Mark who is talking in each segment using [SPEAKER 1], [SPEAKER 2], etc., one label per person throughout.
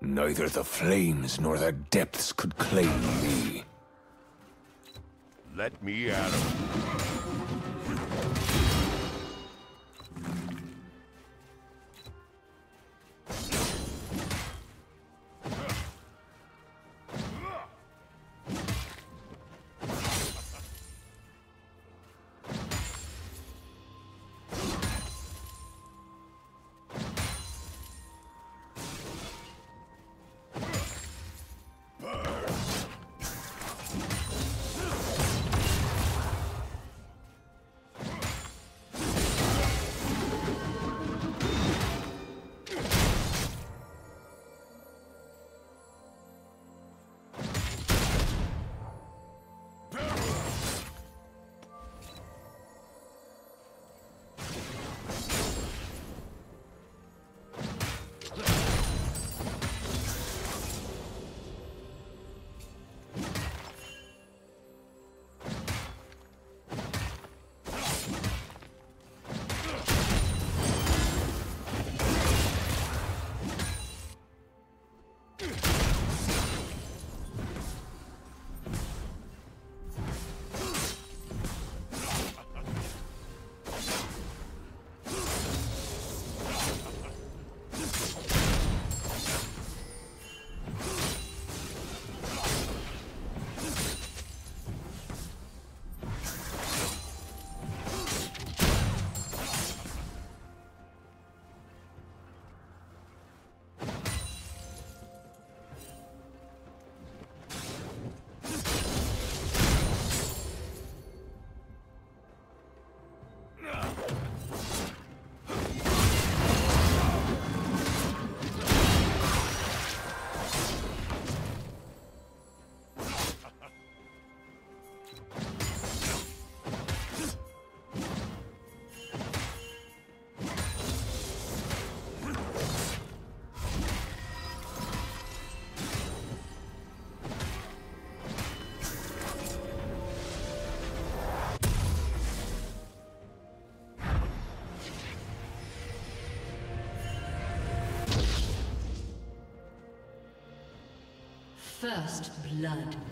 [SPEAKER 1] Neither the flames nor the depths could claim me.
[SPEAKER 2] Let me him.
[SPEAKER 3] First blood.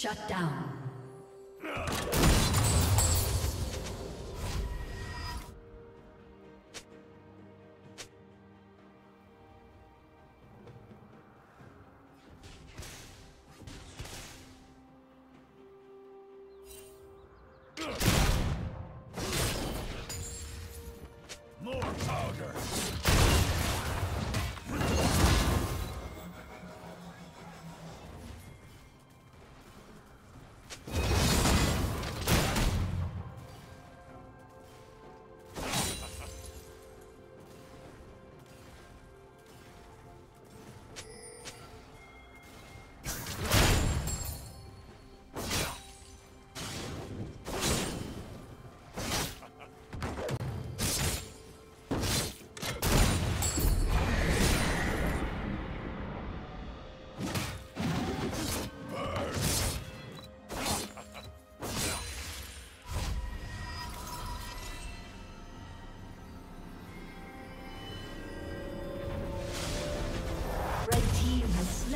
[SPEAKER 1] Shut down.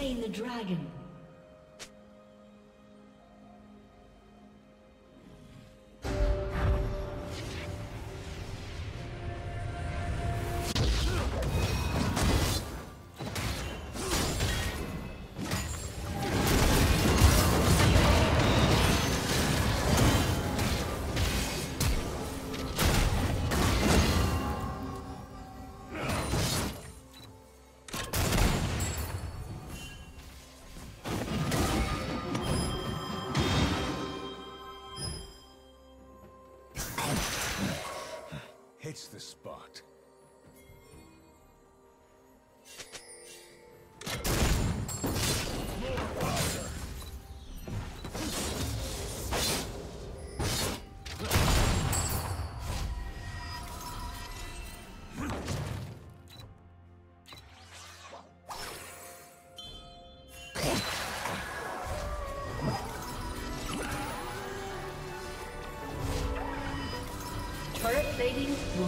[SPEAKER 3] Slain the dragon.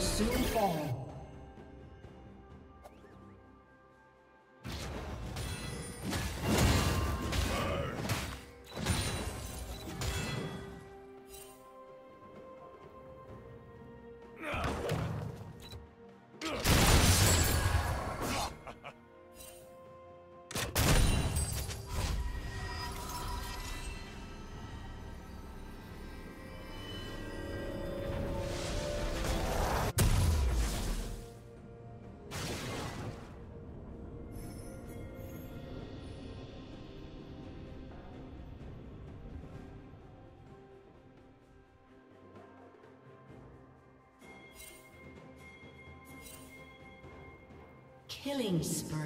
[SPEAKER 3] Soon fall. Killing spree.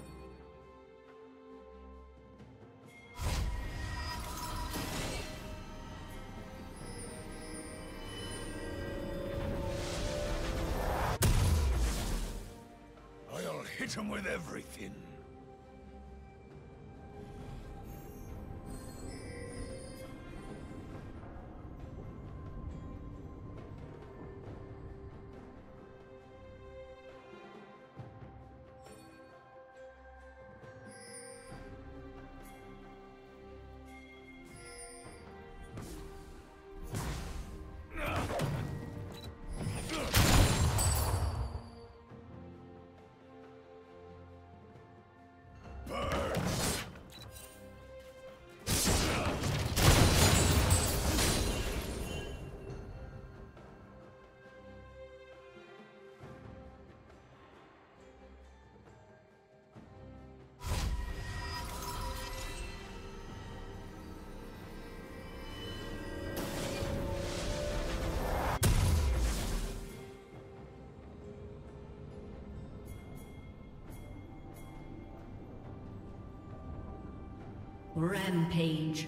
[SPEAKER 2] With everything.
[SPEAKER 3] Rampage.